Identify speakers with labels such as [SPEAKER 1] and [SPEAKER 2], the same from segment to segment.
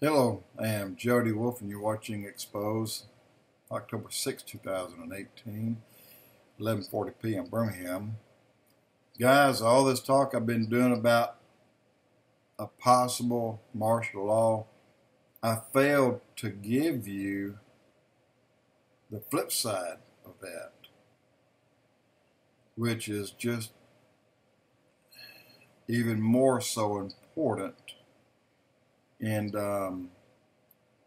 [SPEAKER 1] Hello, I am Jody Wolfe, and you're watching Expose, October 6, 2018, 11:40 p.m. Birmingham. Guys, all this talk I've been doing about a possible martial law, I failed to give you the flip side of that, which is just even more so important and um,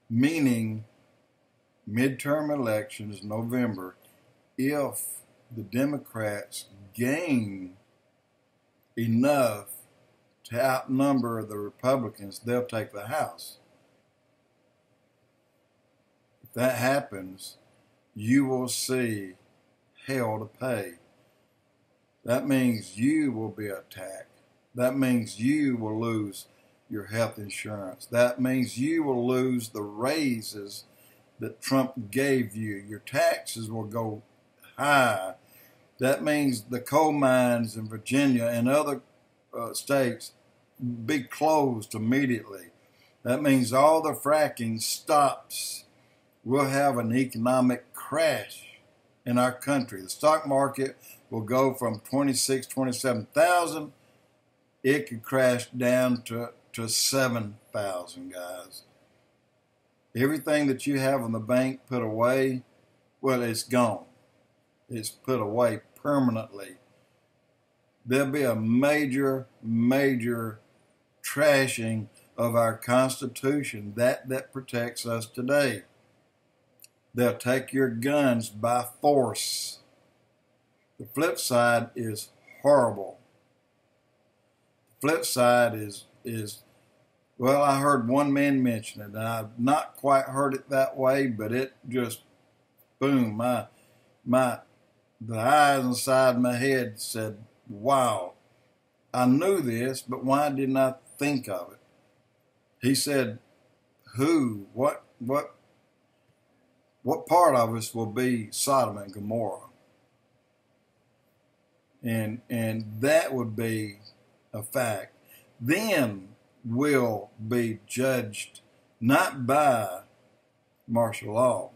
[SPEAKER 1] meaning midterm elections November if the Democrats gain enough to outnumber the Republicans, they'll take the House. If that happens, you will see hell to pay. That means you will be attacked. That means you will lose your health insurance. That means you will lose the raises that Trump gave you. Your taxes will go high. That means the coal mines in Virginia and other uh, states be closed immediately. That means all the fracking stops. We'll have an economic crash in our country. The stock market will go from 26, 27,000. It could crash down to, to 7,000 guys. Everything that you have in the bank put away, well, it's gone. It's put away permanently. There'll be a major, major trashing of our Constitution, that that protects us today. They'll take your guns by force. The flip side is horrible. The flip side is is well, I heard one man mention it, and I've not quite heard it that way, but it just boom, my my the eyes inside my head said, Wow, I knew this, but why didn't I think of it? He said, Who, what what what part of us will be Sodom and Gomorrah? And and that would be a fact. Then will be judged not by martial law.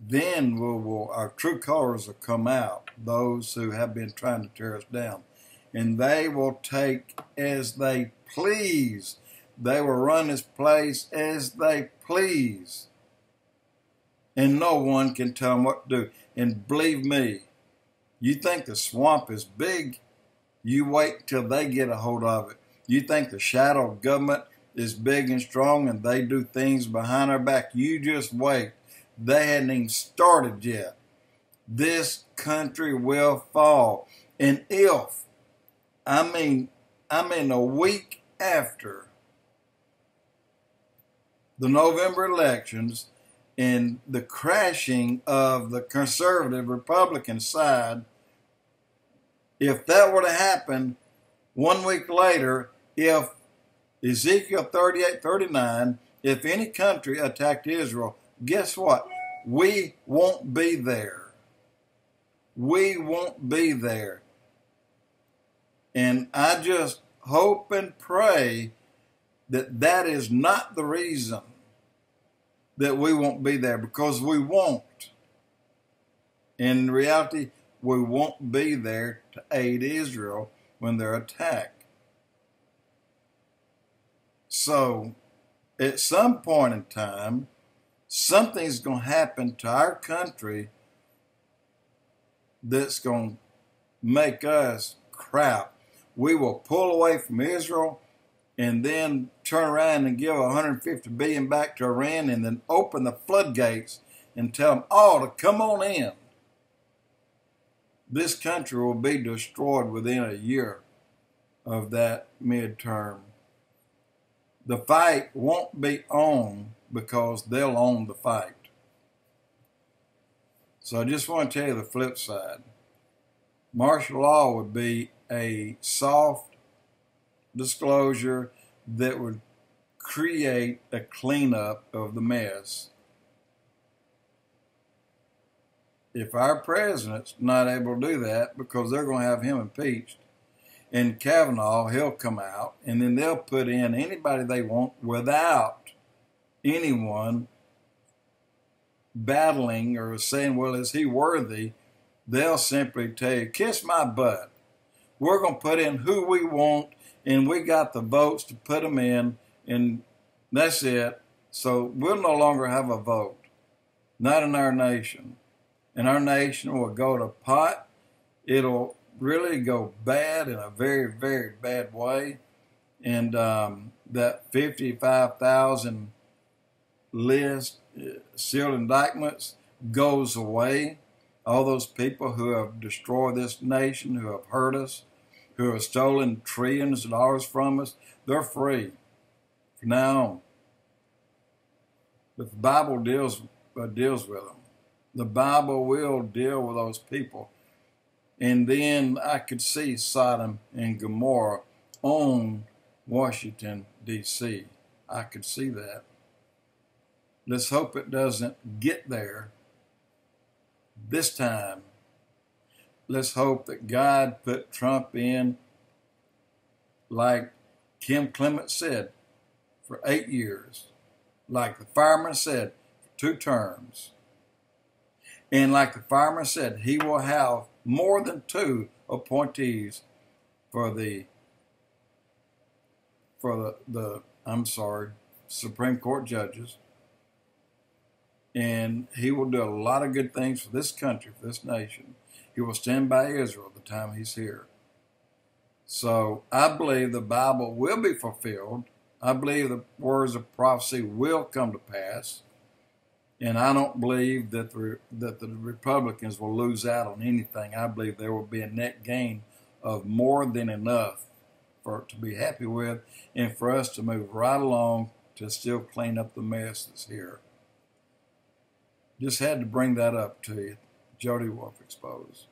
[SPEAKER 1] Then will, will our true colors will come out, those who have been trying to tear us down. And they will take as they please. They will run this place as they please. And no one can tell them what to do. And believe me, you think the swamp is big, you wait till they get a hold of it. You think the shadow government is big and strong and they do things behind our back. You just wait. They hadn't even started yet. This country will fall. And if, I mean, I mean, a week after the November elections and the crashing of the conservative Republican side, if that were to happen one week later, if Ezekiel 38 39, if any country attacked Israel, guess what? We won't be there. We won't be there. And I just hope and pray that that is not the reason that we won't be there because we won't. In reality, we won't be there to aid Israel when they're attacked. So, at some point in time, something's going to happen to our country that's going to make us crap. We will pull away from Israel and then turn around and give 150 billion back to Iran and then open the floodgates and tell them all to come on in this country will be destroyed within a year of that midterm. The fight won't be on because they'll own the fight. So I just want to tell you the flip side. Martial law would be a soft disclosure that would create a cleanup of the mess if our president's not able to do that because they're going to have him impeached, and Kavanaugh, he'll come out, and then they'll put in anybody they want without anyone battling or saying, well, is he worthy? They'll simply tell you, kiss my butt. We're going to put in who we want, and we got the votes to put them in, and that's it. So we'll no longer have a vote, not in our nation. And our nation will go to pot. It'll really go bad in a very, very bad way. And um, that 55,000 list, uh, sealed indictments, goes away. All those people who have destroyed this nation, who have hurt us, who have stolen trillions of dollars from us, they're free from now on. But the Bible deals uh, deals with them. The Bible will deal with those people. And then I could see Sodom and Gomorrah on Washington, D.C. I could see that. Let's hope it doesn't get there this time. Let's hope that God put Trump in, like Kim Clement said, for eight years. Like the fireman said, two terms. And like the fireman said, he will have more than two appointees for the for the, the I'm sorry, Supreme Court judges. And he will do a lot of good things for this country, for this nation. He will stand by Israel the time he's here. So I believe the Bible will be fulfilled. I believe the words of prophecy will come to pass. And I don't believe that the, that the Republicans will lose out on anything. I believe there will be a net gain of more than enough for to be happy with and for us to move right along to still clean up the mess that's here. Just had to bring that up to you. Jody Wolfe Exposed.